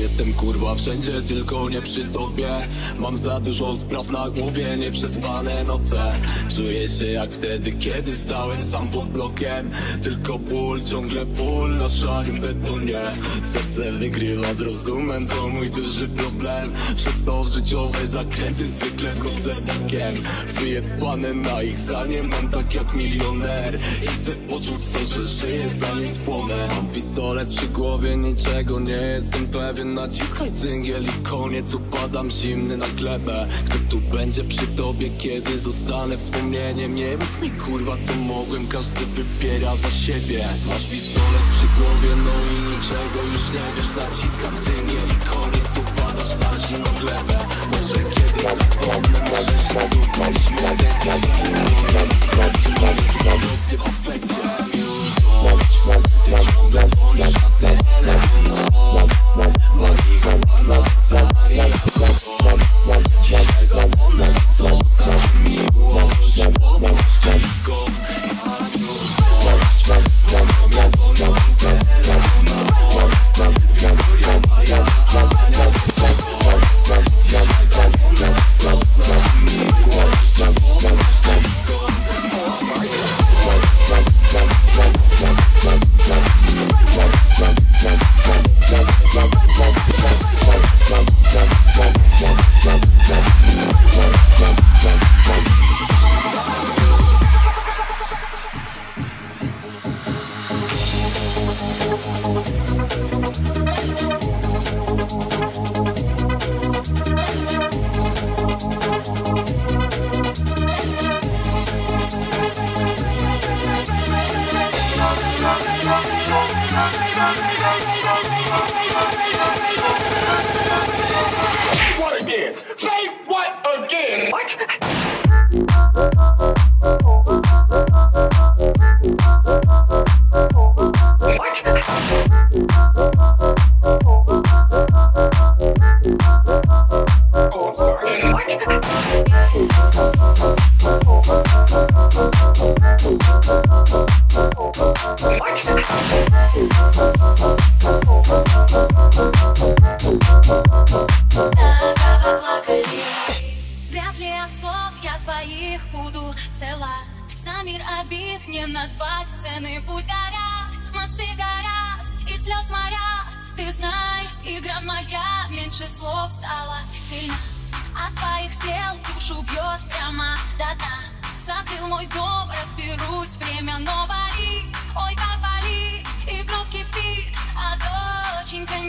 jestem kurwa wszędzie, tylko nie przy tobie. Mam za dużo spraw na głowie, nieprzespane noce. Czuję się jak wtedy, kiedy stałem sam pod blokiem. Tylko ból, ciągle ból na szarym betonie. Serce wygrywa z rozumem, to mój duży problem. Przez to życiowe zakręty zwykle wchodzę bokiem. Wyjebane na ich zdanie, mam tak jak milioner. I chcę poczuć to, że żyję zanim spłonę. Mam pistolet przy głowie, niczego nie jestem pewien Naciskaj cyngiel i koniec, upadam zimny na glebę. Kto tu będzie przy tobie, kiedy zostanę wspomnieniem? Nie mów mi kurwa co mogłem, każdy wybiera za siebie. Masz pistolet przy głowie, no i niczego już nie wiesz. Naciskam cyngiel i koniec, upadasz na zimną glebę. Może kiedyś zapomnę, może się W dość Ty ciągle dzwonisz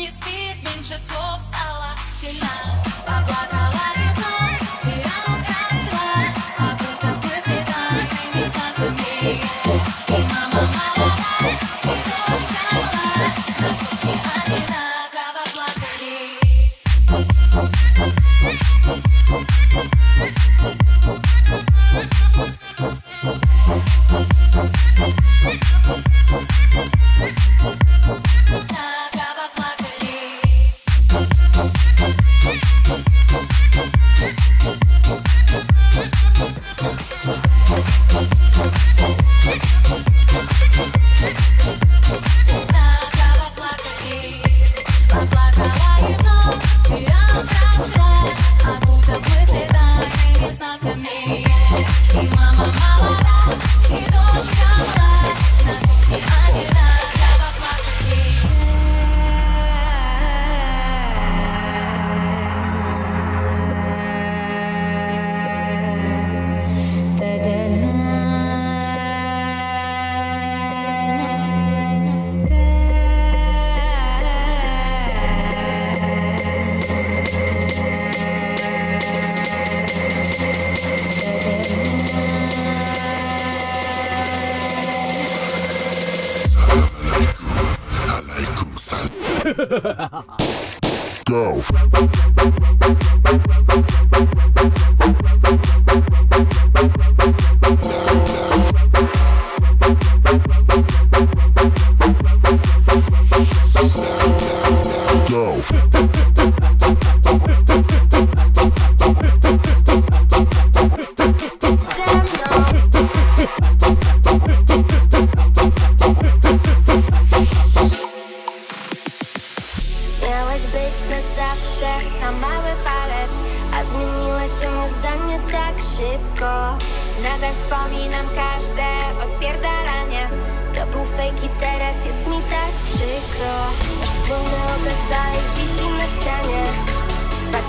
не спит Меньше слов стало. Сильно Поплакала и Go. No, no.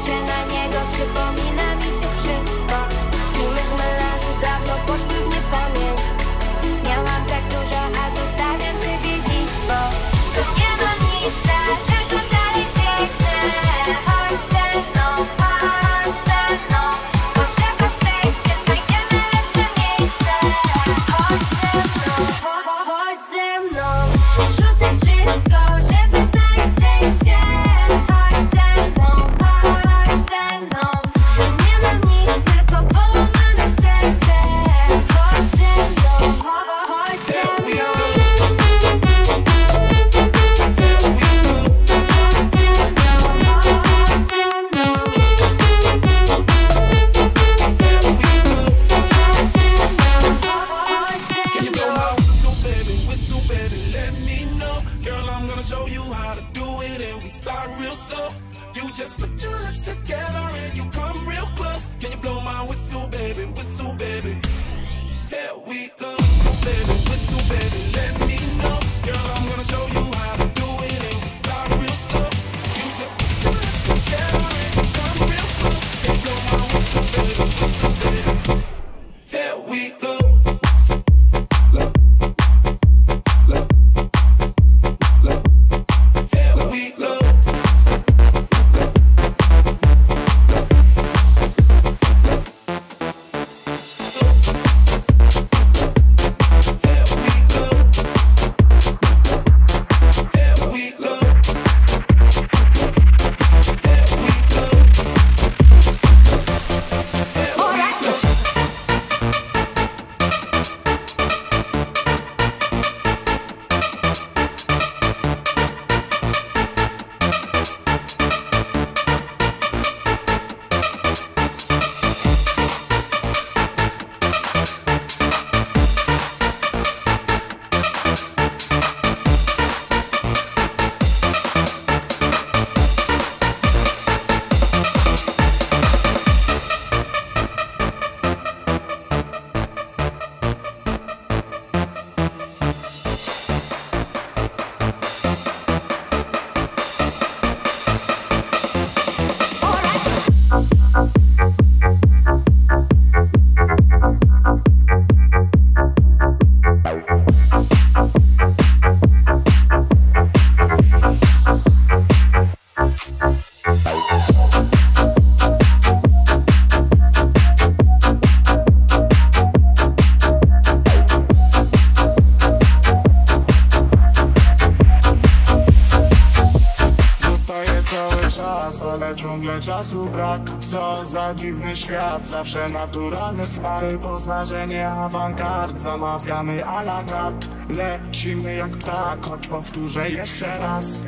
千来年 czasu brak. Co za dziwny świat, zawsze naturalny smak Pozna, że nie awangard, zamawiamy a la carte. Lecimy jak ptak, choć powtórzę jeszcze raz.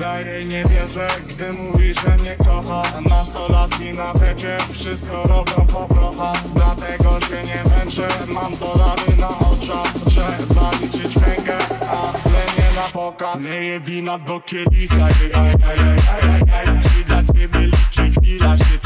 Ja jej nie wierzę, gdy mówi, że mnie kocha. Nastolatki na wiekie, wszystko robią po prochach Dlatego się nie męczę, mam dolary na oczach. Trzeba liczyć pęgę, ale nie na pokaz. Leję wina do kielicha, ej, ej, ej, ej, ej, ej Czy dla ciebie liczy chwila się, czy liczysz tylko hajs Ona szepcze mi do ucha, aj, aj, aj, aj, aj, aj Teraz wiem, że ona w stresie, aj, aj, aj, aj, aj, aj Leję wina do kielicha, ej, ej, ej, ej, ej, ej Czy dla ciebie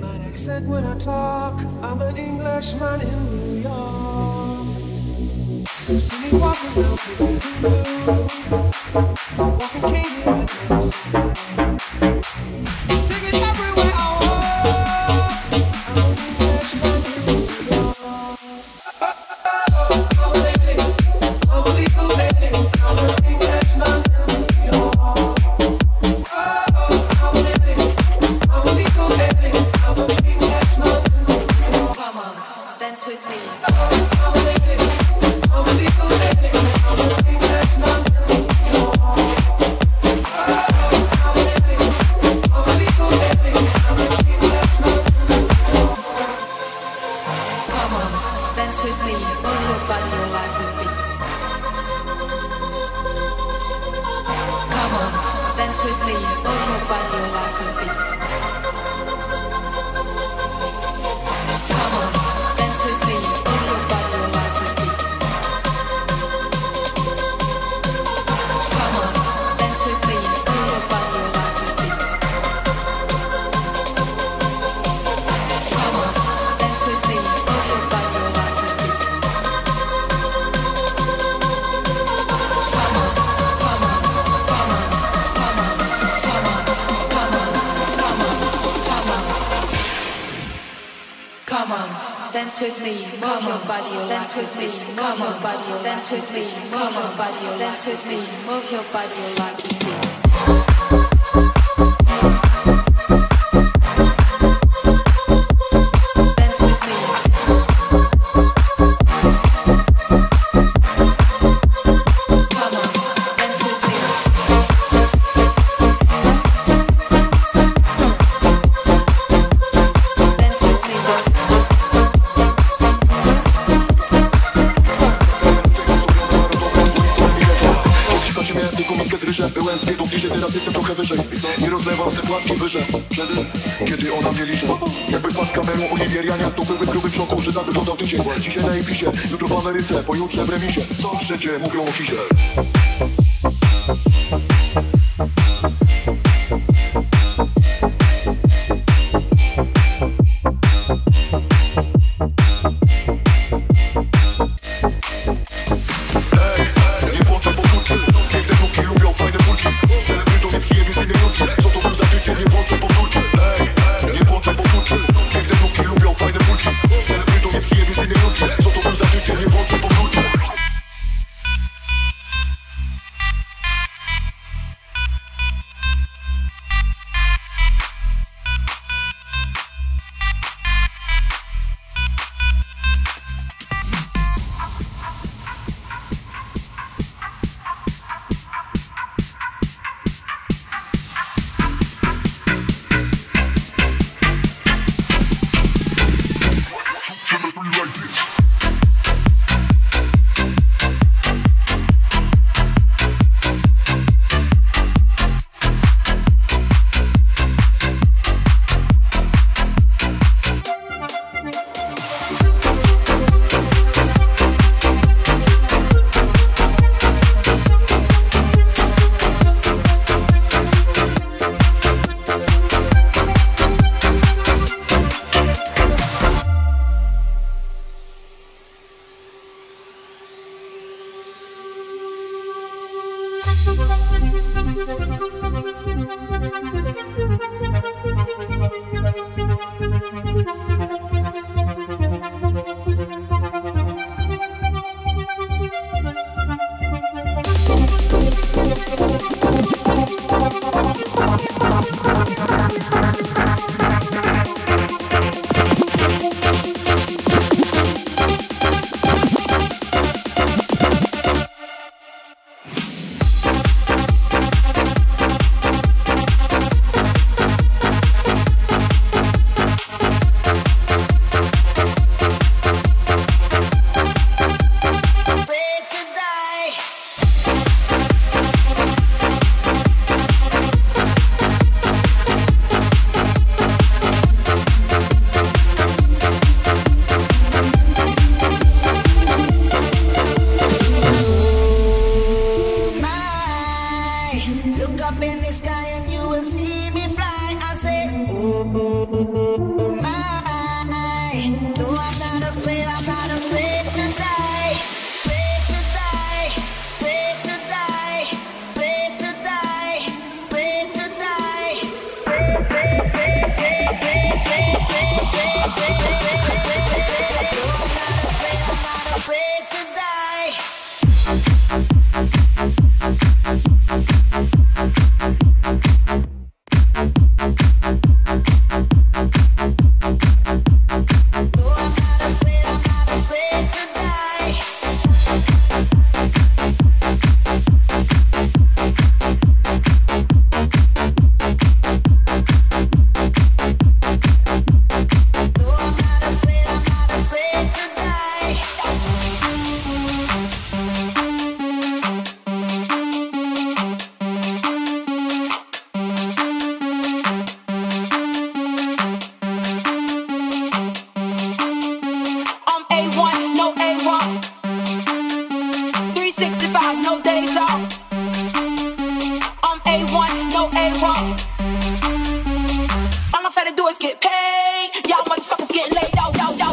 my accent when I talk. I'm an Englishman in New York. You see me walking down the avenue, walking down the side. Take it everywhere with me, move your body, dance with me, move your body, dance with me, move your body, dance with me, move your body, Ameryce Pojutrze w remisie Wszędzie mówią o hisie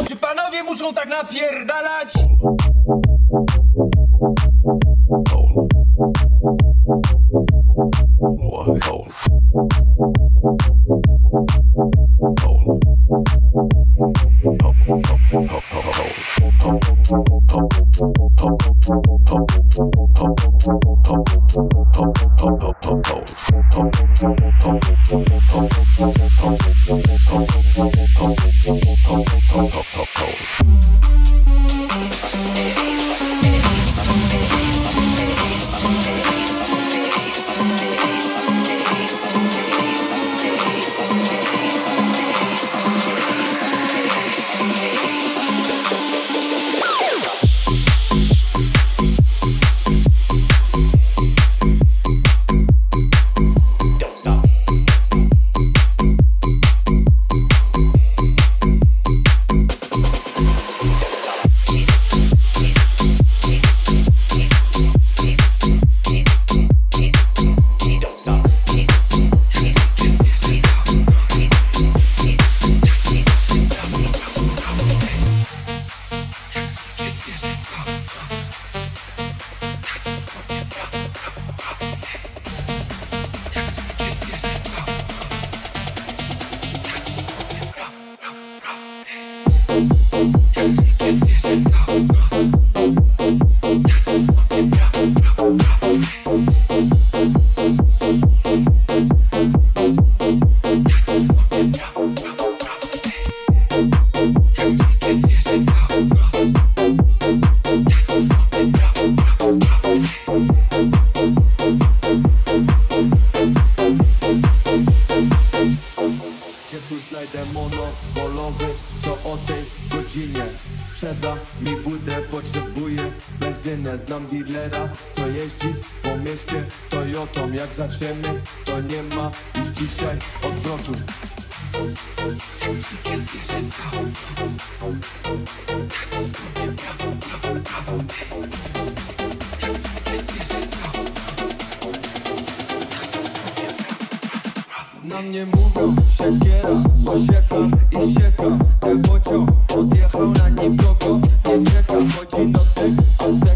Czy panowie muszą tak napierdalać? Gdzie co jeździ po mieście Toyotą Jak zaczniemy, to nie ma już dzisiaj odwrotu. Na mnie mówią siekiera, osiekam i siekam Ten pociąg odjechał na nikogo Nie czeka, chodzi nocnych aptekarz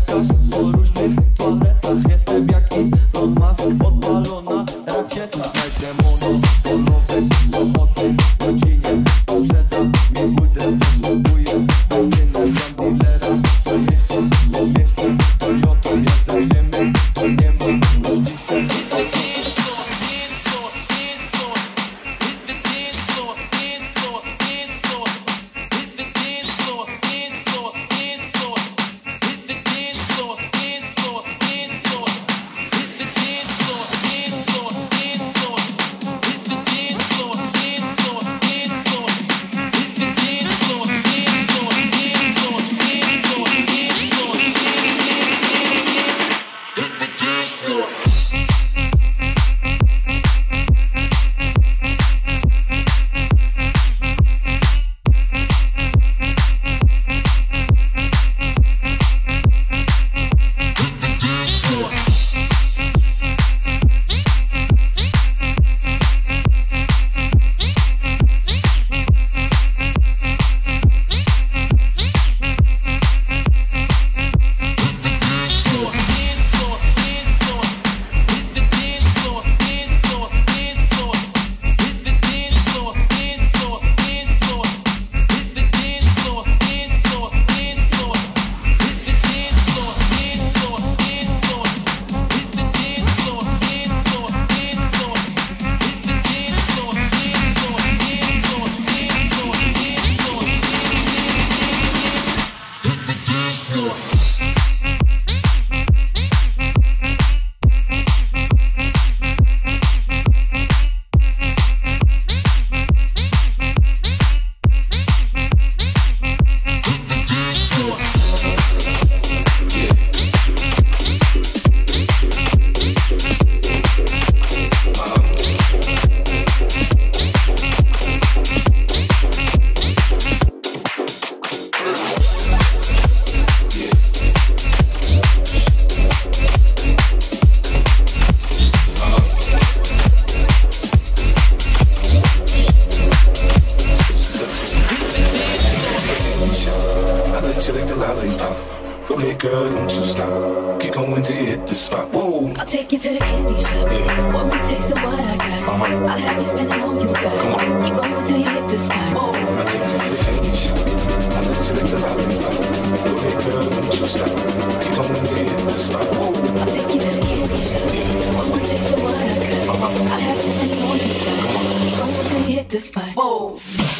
stop. Uh-huh. Go ahead, girl, don't you stop. Keep going till you hit the spot. Whoa. I'll take you to the candy shop. Yeah. One more taste of what I got. Uh-huh. I'll have you spending all you got. Come on. Keep going till you hit the spot. Whoa. I'll take you to the candy shop. I'll let you lick the lollipop. Go ahead, girl, don't you stop. Keep going till you hit the spot. Whoa. I'll take you to the candy shop. Yeah. One more taste of what I got. Uh-huh. I'll have you spending all you got. Come on. Keep going till you hit the spot. Whoa.